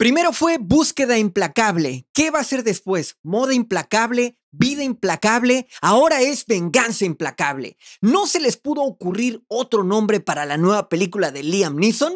Primero fue búsqueda implacable. ¿Qué va a ser después? Moda implacable, vida implacable, ahora es venganza implacable. ¿No se les pudo ocurrir otro nombre para la nueva película de Liam Neeson?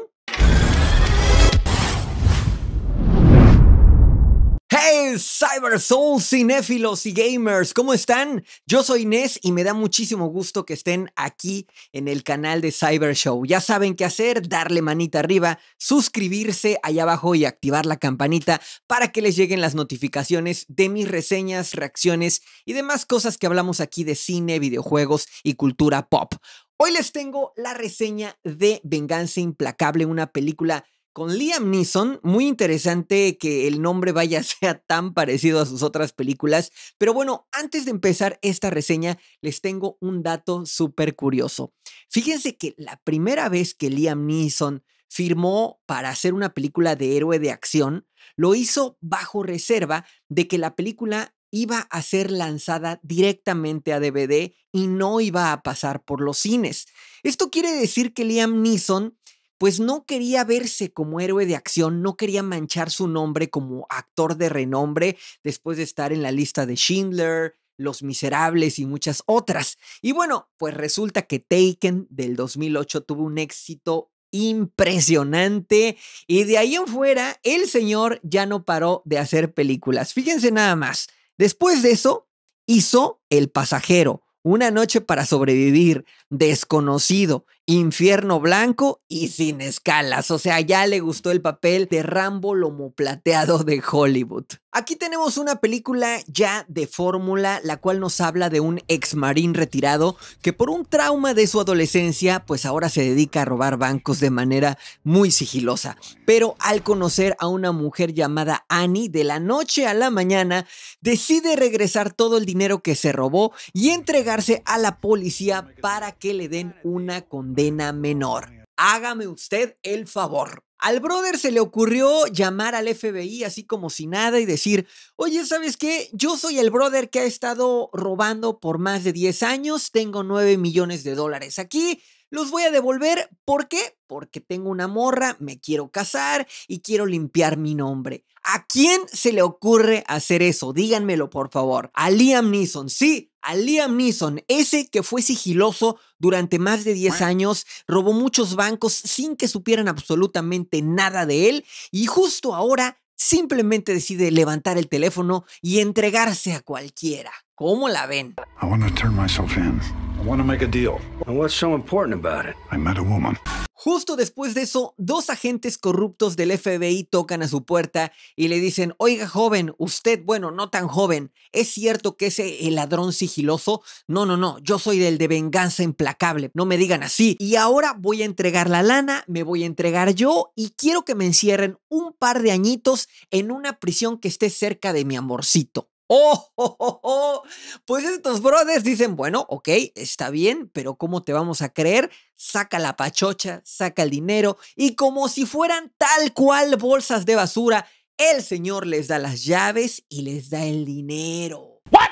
Hey, Cyber Soul, cinéfilos y gamers, ¿cómo están? Yo soy Inés y me da muchísimo gusto que estén aquí en el canal de Cyber Show. Ya saben qué hacer, darle manita arriba, suscribirse allá abajo y activar la campanita para que les lleguen las notificaciones de mis reseñas, reacciones y demás cosas que hablamos aquí de cine, videojuegos y cultura pop. Hoy les tengo la reseña de Venganza Implacable, una película con Liam Neeson, muy interesante que el nombre vaya sea tan parecido a sus otras películas, pero bueno, antes de empezar esta reseña, les tengo un dato súper curioso. Fíjense que la primera vez que Liam Neeson firmó para hacer una película de héroe de acción, lo hizo bajo reserva de que la película iba a ser lanzada directamente a DVD y no iba a pasar por los cines. Esto quiere decir que Liam Neeson pues no quería verse como héroe de acción, no quería manchar su nombre como actor de renombre después de estar en la lista de Schindler, Los Miserables y muchas otras. Y bueno, pues resulta que Taken del 2008 tuvo un éxito impresionante y de ahí en fuera el señor ya no paró de hacer películas. Fíjense nada más, después de eso hizo El pasajero, Una noche para sobrevivir, Desconocido, Infierno Blanco y sin escalas. O sea, ya le gustó el papel de Rambo Lomo Plateado de Hollywood. Aquí tenemos una película ya de fórmula, la cual nos habla de un ex marín retirado que por un trauma de su adolescencia, pues ahora se dedica a robar bancos de manera muy sigilosa. Pero al conocer a una mujer llamada Annie, de la noche a la mañana, decide regresar todo el dinero que se robó y entregarse a la policía para que le den una condena menor. Hágame usted el favor. Al brother se le ocurrió llamar al FBI así como si nada y decir, oye, ¿sabes qué? Yo soy el brother que ha estado robando por más de 10 años, tengo 9 millones de dólares aquí, los voy a devolver. ¿Por qué? Porque tengo una morra, me quiero casar y quiero limpiar mi nombre. ¿A quién se le ocurre hacer eso? Díganmelo, por favor. A Liam Neeson, sí, a Liam Neeson, ese que fue sigiloso durante más de 10 años, robó muchos bancos sin que supieran absolutamente nada de él y justo ahora simplemente decide levantar el teléfono y entregarse a cualquiera. ¿Cómo la ven? I want to turn myself in. I want to make a deal. And what's so important about it? I met a woman. Justo después de eso, dos agentes corruptos del FBI tocan a su puerta y le dicen, oiga joven, usted, bueno, no tan joven, ¿es cierto que es el ladrón sigiloso? No, no, no, yo soy del de venganza implacable, no me digan así. Y ahora voy a entregar la lana, me voy a entregar yo y quiero que me encierren un par de añitos en una prisión que esté cerca de mi amorcito. Oh, oh, oh, oh, Pues estos brothers dicen, bueno, ok, está bien, pero ¿cómo te vamos a creer? Saca la pachocha, saca el dinero y como si fueran tal cual bolsas de basura, el señor les da las llaves y les da el dinero. ¿What?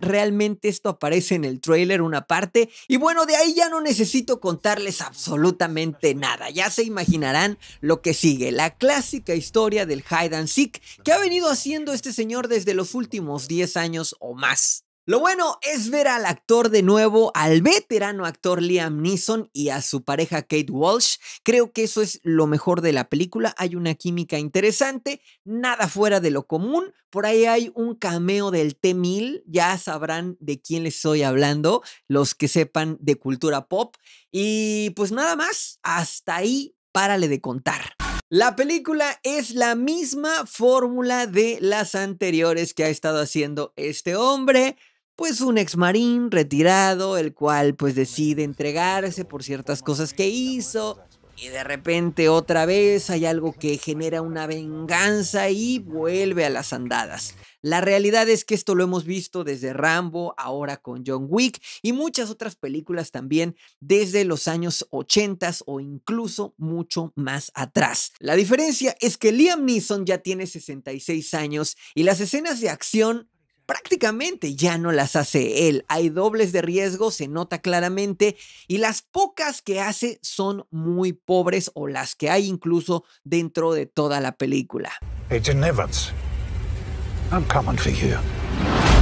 Realmente esto aparece en el trailer una parte y bueno, de ahí ya no necesito contarles absolutamente nada. Ya se imaginarán lo que sigue, la clásica historia del hide and seek que ha venido haciendo este señor desde los últimos 10 años o más. Lo bueno es ver al actor de nuevo, al veterano actor Liam Neeson y a su pareja Kate Walsh. Creo que eso es lo mejor de la película. Hay una química interesante, nada fuera de lo común. Por ahí hay un cameo del T-1000, ya sabrán de quién les estoy hablando, los que sepan de cultura pop. Y pues nada más, hasta ahí, párale de contar. La película es la misma fórmula de las anteriores que ha estado haciendo este hombre pues un ex marín retirado, el cual pues decide entregarse por ciertas cosas que hizo. Y de repente otra vez hay algo que genera una venganza y vuelve a las andadas. La realidad es que esto lo hemos visto desde Rambo, ahora con John Wick y muchas otras películas también desde los años 80 o incluso mucho más atrás. La diferencia es que Liam Neeson ya tiene 66 años y las escenas de acción prácticamente ya no las hace él. Hay dobles de riesgo, se nota claramente, y las pocas que hace son muy pobres o las que hay incluso dentro de toda la película. Evans.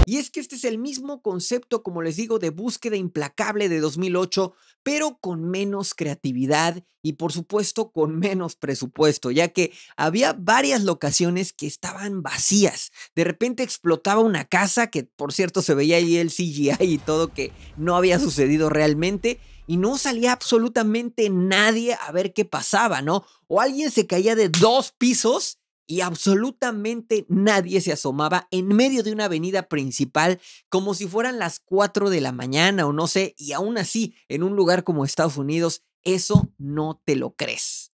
Y es que este es el mismo concepto, como les digo, de búsqueda implacable de 2008, pero con menos creatividad y por supuesto con menos presupuesto, ya que había varias locaciones que estaban vacías. De repente explotaba una casa, que por cierto se veía ahí el CGI y todo que no había sucedido realmente y no salía absolutamente nadie a ver qué pasaba, ¿no? O alguien se caía de dos pisos y absolutamente nadie se asomaba en medio de una avenida principal como si fueran las 4 de la mañana o no sé, y aún así, en un lugar como Estados Unidos, eso no te lo crees.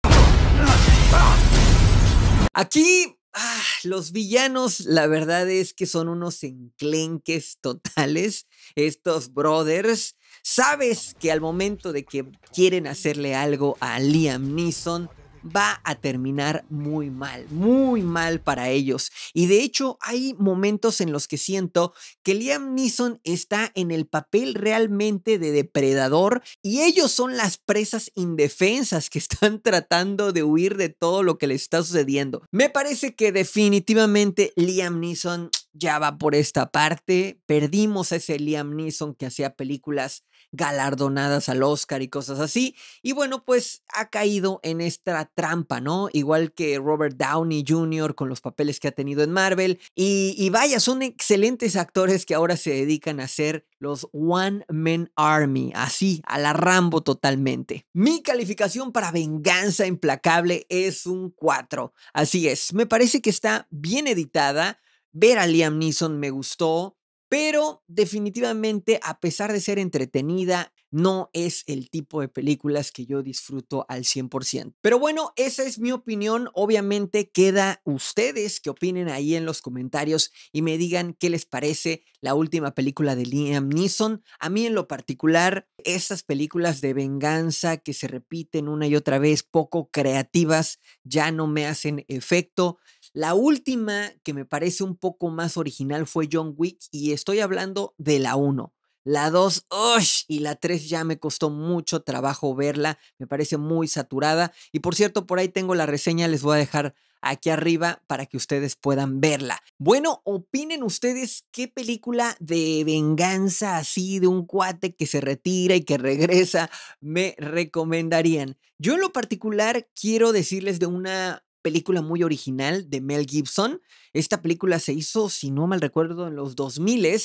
Aquí ah, los villanos, la verdad es que son unos enclenques totales, estos brothers. Sabes que al momento de que quieren hacerle algo a Liam Neeson, va a terminar muy mal, muy mal para ellos. Y de hecho hay momentos en los que siento que Liam Neeson está en el papel realmente de depredador y ellos son las presas indefensas que están tratando de huir de todo lo que les está sucediendo. Me parece que definitivamente Liam Neeson ya va por esta parte. Perdimos a ese Liam Neeson que hacía películas galardonadas al Oscar y cosas así. Y bueno, pues ha caído en esta trampa, ¿no? Igual que Robert Downey Jr. con los papeles que ha tenido en Marvel. Y, vaya, son excelentes actores que ahora se dedican a ser los One Man Army, así, a la Rambo totalmente. Mi calificación para Venganza Implacable es un 4. Así es, me parece que está bien editada. Ver a Liam Neeson me gustó. Pero definitivamente, a pesar de ser entretenida, no es el tipo de películas que yo disfruto al 100%. Pero bueno, esa es mi opinión. Obviamente queda ustedes que opinen ahí en los comentarios y me digan qué les parece la última película de Liam Neeson. A mí en lo particular, esas películas de venganza que se repiten una y otra vez, poco creativas, ya no me hacen efecto. La última que me parece un poco más original fue John Wick y estoy hablando de la 1. La 2, y la 3 ya me costó mucho trabajo verla, me parece muy saturada. Y por cierto, por ahí tengo la reseña, les voy a dejar aquí arriba para que ustedes puedan verla. Bueno, opinen ustedes qué película de venganza así de un cuate que se retira y que regresa me recomendarían. Yo en lo particular quiero decirles de una película muy original de Mel Gibson. Esta película se hizo, si no mal recuerdo, en los 2000.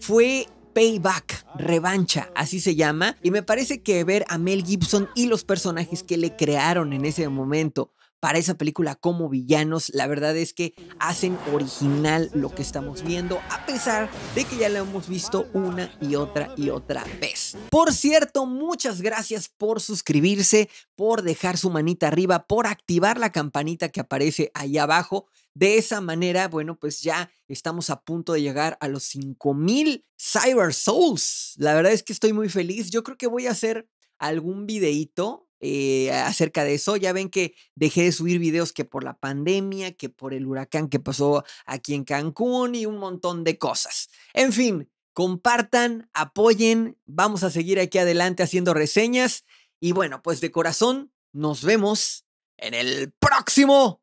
Fue Payback, revancha, así se llama. Y me parece que ver a Mel Gibson y los personajes que le crearon en ese momento para esa película como villanos, la verdad es que hacen original lo que estamos viendo, a pesar de que ya lo hemos visto una y otra y otra vez. Por cierto, muchas gracias por suscribirse, por dejar su manita arriba, por activar la campanita que aparece ahí abajo. De esa manera, bueno, pues ya estamos a punto de llegar a los 5000 Cyber Souls. La verdad es que estoy muy feliz. Yo creo que voy a hacer algún videíto eh, acerca de eso. Ya ven que dejé de subir videos que por la pandemia, que por el huracán que pasó aquí en Cancún y un montón de cosas. En fin, compartan, apoyen, vamos a seguir aquí adelante haciendo reseñas. Y bueno, pues de corazón, nos vemos en el próximo.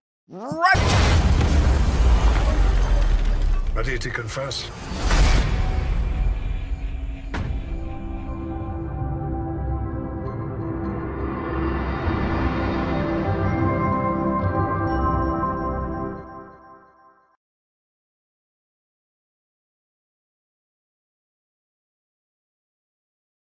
Ready?